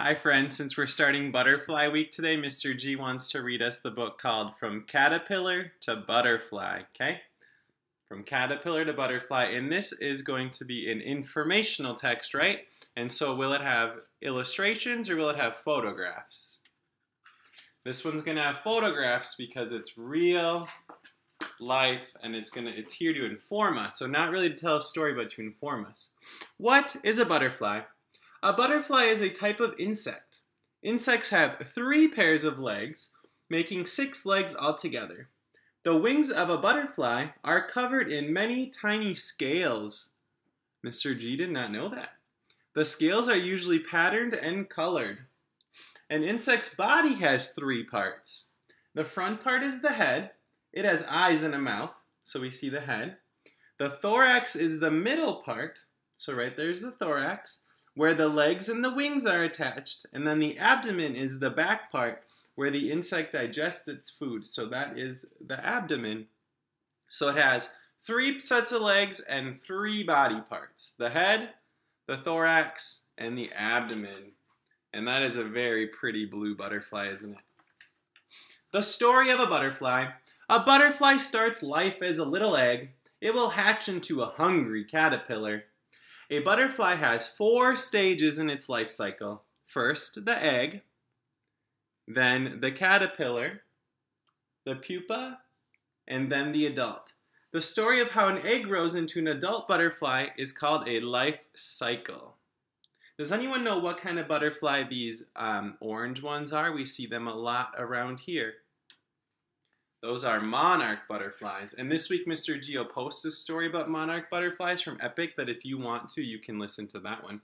Hi, friends. Since we're starting Butterfly Week today, Mr. G wants to read us the book called From Caterpillar to Butterfly, okay? From Caterpillar to Butterfly. And this is going to be an informational text, right? And so will it have illustrations or will it have photographs? This one's going to have photographs because it's real life and it's going to it's here to inform us. So not really to tell a story but to inform us. What is a butterfly? A butterfly is a type of insect. Insects have three pairs of legs, making six legs altogether. The wings of a butterfly are covered in many tiny scales. Mr. G did not know that. The scales are usually patterned and colored. An insect's body has three parts. The front part is the head. It has eyes and a mouth, so we see the head. The thorax is the middle part, so right there's the thorax where the legs and the wings are attached, and then the abdomen is the back part where the insect digests its food. So that is the abdomen. So it has three sets of legs and three body parts the head, the thorax, and the abdomen. And that is a very pretty blue butterfly, isn't it? The story of a butterfly. A butterfly starts life as a little egg. It will hatch into a hungry caterpillar. A butterfly has four stages in its life cycle. First, the egg, then the caterpillar, the pupa, and then the adult. The story of how an egg grows into an adult butterfly is called a life cycle. Does anyone know what kind of butterfly these um, orange ones are? We see them a lot around here. Those are monarch butterflies. And this week, Mr. Geo posts a story about monarch butterflies from Epic that if you want to, you can listen to that one.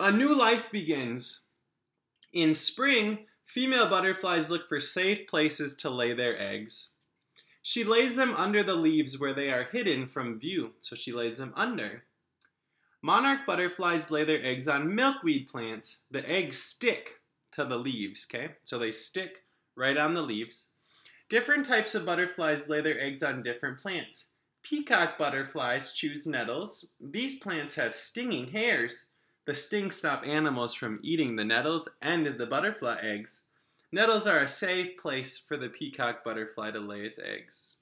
A new life begins. In spring, female butterflies look for safe places to lay their eggs. She lays them under the leaves where they are hidden from view, so she lays them under. Monarch butterflies lay their eggs on milkweed plants. The eggs stick to the leaves, okay? So they stick right on the leaves. Different types of butterflies lay their eggs on different plants. Peacock butterflies choose nettles. These plants have stinging hairs. The stings stop animals from eating the nettles and the butterfly eggs. Nettles are a safe place for the peacock butterfly to lay its eggs.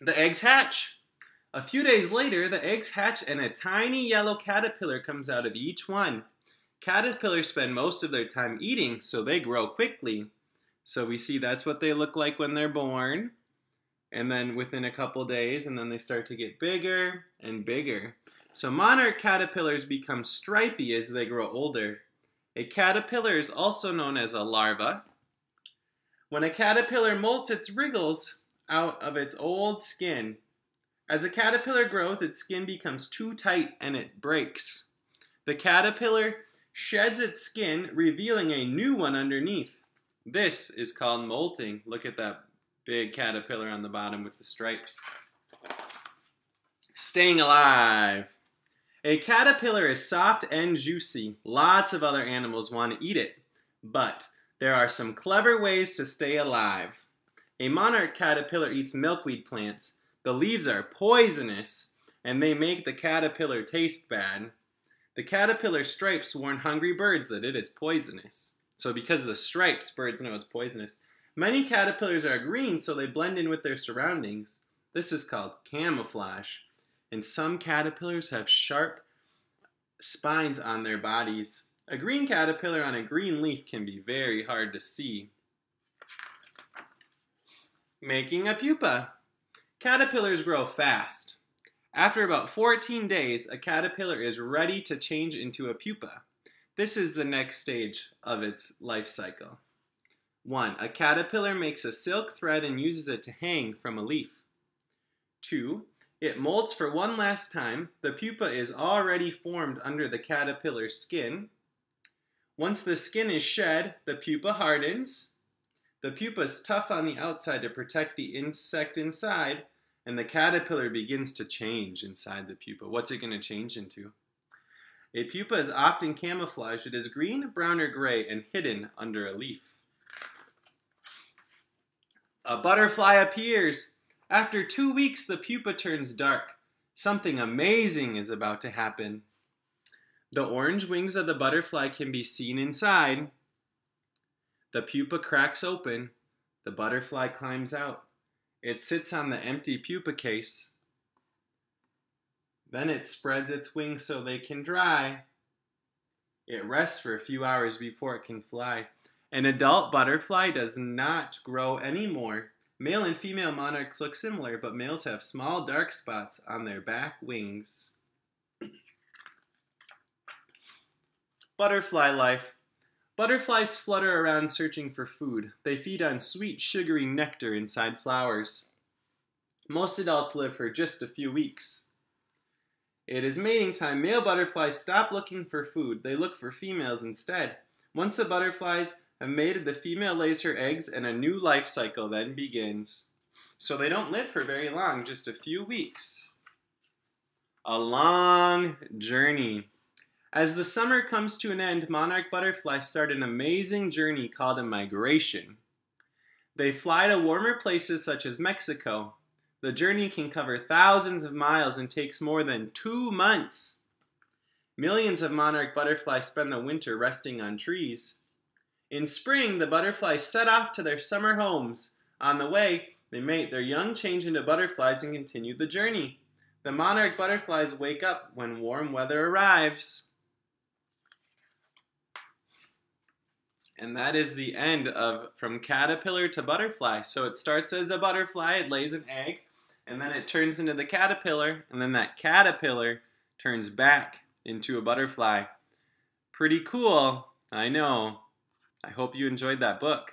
The eggs hatch. A few days later, the eggs hatch and a tiny yellow caterpillar comes out of each one. Caterpillars spend most of their time eating, so they grow quickly. So we see that's what they look like when they're born. And then within a couple days, and then they start to get bigger and bigger. So monarch caterpillars become stripy as they grow older. A caterpillar is also known as a larva. When a caterpillar molts, it wriggles out of its old skin. As a caterpillar grows, its skin becomes too tight and it breaks. The caterpillar sheds its skin, revealing a new one underneath. This is called molting. Look at that big caterpillar on the bottom with the stripes. Staying alive. A caterpillar is soft and juicy. Lots of other animals want to eat it. But there are some clever ways to stay alive. A monarch caterpillar eats milkweed plants. The leaves are poisonous and they make the caterpillar taste bad. The caterpillar stripes warn hungry birds that it is poisonous. So because of the stripes, birds know it's poisonous. Many caterpillars are green, so they blend in with their surroundings. This is called camouflage. And some caterpillars have sharp spines on their bodies. A green caterpillar on a green leaf can be very hard to see. Making a pupa. Caterpillars grow fast. After about 14 days, a caterpillar is ready to change into a pupa. This is the next stage of its life cycle. 1. A caterpillar makes a silk thread and uses it to hang from a leaf. 2. It molts for one last time. The pupa is already formed under the caterpillar's skin. Once the skin is shed, the pupa hardens. The pupa is tough on the outside to protect the insect inside, and the caterpillar begins to change inside the pupa. What's it going to change into? A pupa is often camouflaged. It is green, brown, or gray and hidden under a leaf. A butterfly appears. After two weeks, the pupa turns dark. Something amazing is about to happen. The orange wings of the butterfly can be seen inside. The pupa cracks open. The butterfly climbs out. It sits on the empty pupa case. Then it spreads its wings so they can dry. It rests for a few hours before it can fly. An adult butterfly does not grow anymore. Male and female monarchs look similar, but males have small dark spots on their back wings. Butterfly life. Butterflies flutter around searching for food. They feed on sweet, sugary nectar inside flowers. Most adults live for just a few weeks. It is mating time. Male butterflies stop looking for food. They look for females instead. Once the butterflies have mated, the female lays her eggs and a new life cycle then begins. So they don't live for very long, just a few weeks. A long journey. As the summer comes to an end, monarch butterflies start an amazing journey called a migration. They fly to warmer places such as Mexico. The journey can cover thousands of miles and takes more than two months. Millions of monarch butterflies spend the winter resting on trees. In spring, the butterflies set off to their summer homes. On the way, they mate, their young change into butterflies and continue the journey. The monarch butterflies wake up when warm weather arrives. And that is the end of From Caterpillar to Butterfly. So it starts as a butterfly, it lays an egg, and then it turns into the caterpillar, and then that caterpillar turns back into a butterfly. Pretty cool, I know. I hope you enjoyed that book.